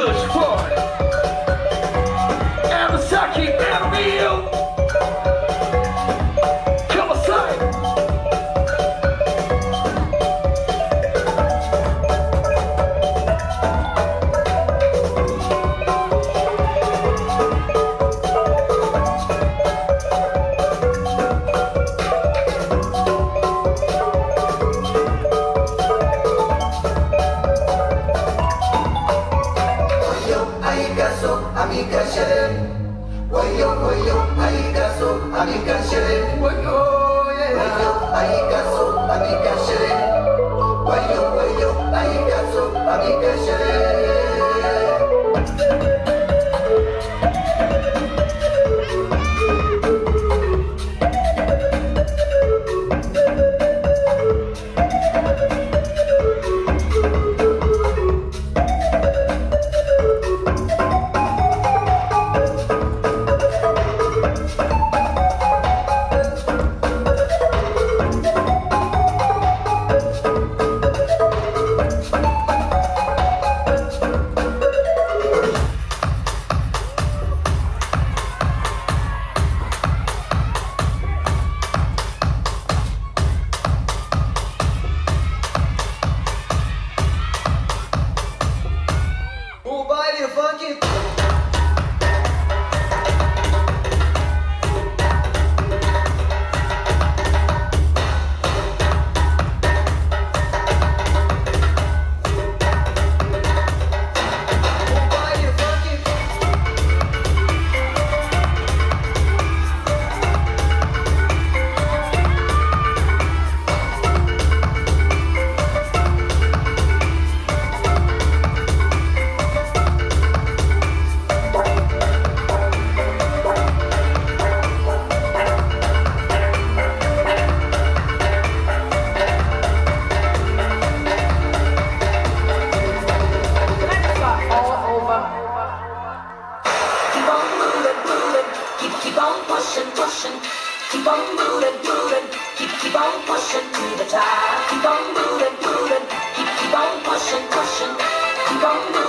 rush fun. Amén. Pushing, pushing. Keep on moving, moving, keep keep on pushing to the top. Keep on moving, moving, keep keep on pushing, pushing. Keep on moving,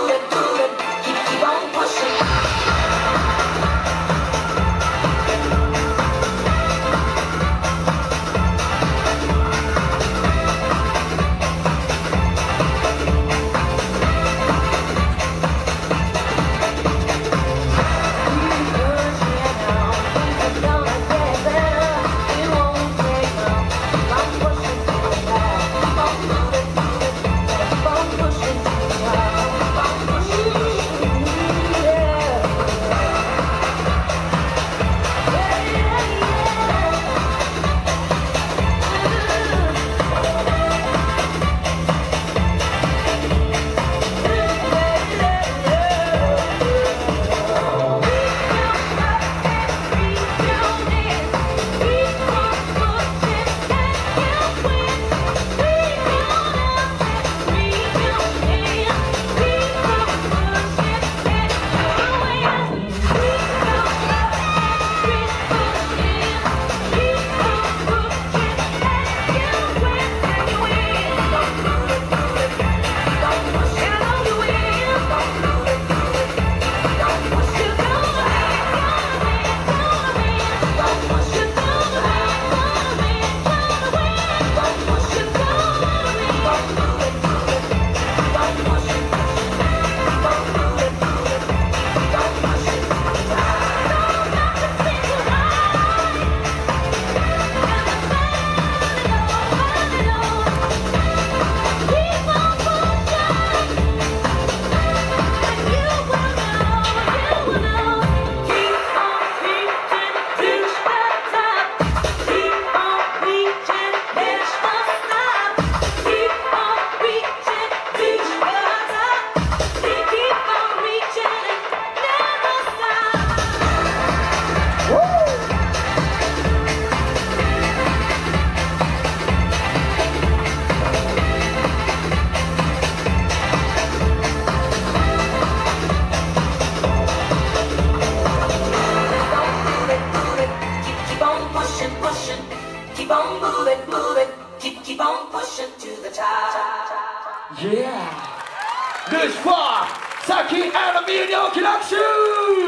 Keep on moving, moving. Keep keep on pushing to the top. Yeah. This far. Saki and Emilio Kilakshu!